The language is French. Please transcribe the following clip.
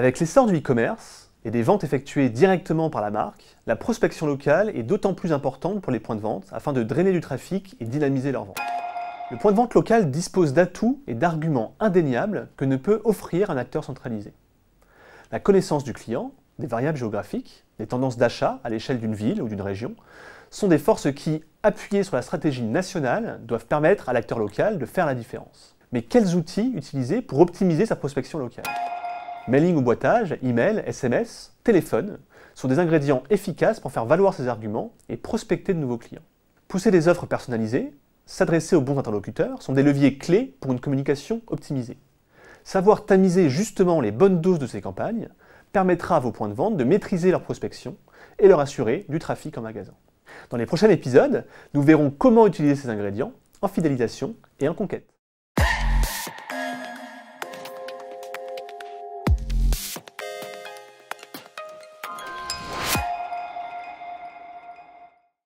Avec l'essor du e-commerce et des ventes effectuées directement par la marque, la prospection locale est d'autant plus importante pour les points de vente afin de drainer du trafic et dynamiser leur vente. Le point de vente local dispose d'atouts et d'arguments indéniables que ne peut offrir un acteur centralisé. La connaissance du client, des variables géographiques, des tendances d'achat à l'échelle d'une ville ou d'une région, sont des forces qui, appuyées sur la stratégie nationale, doivent permettre à l'acteur local de faire la différence. Mais quels outils utiliser pour optimiser sa prospection locale? Mailing ou boitage, email, SMS, téléphone sont des ingrédients efficaces pour faire valoir ses arguments et prospecter de nouveaux clients. Pousser des offres personnalisées, s'adresser aux bons interlocuteurs sont des leviers clés pour une communication optimisée. Savoir tamiser justement les bonnes doses de ces campagnes permettra à vos points de vente de maîtriser leur prospection et leur assurer du trafic en magasin. Dans les prochains épisodes, nous verrons comment utiliser ces ingrédients en fidélisation et en conquête.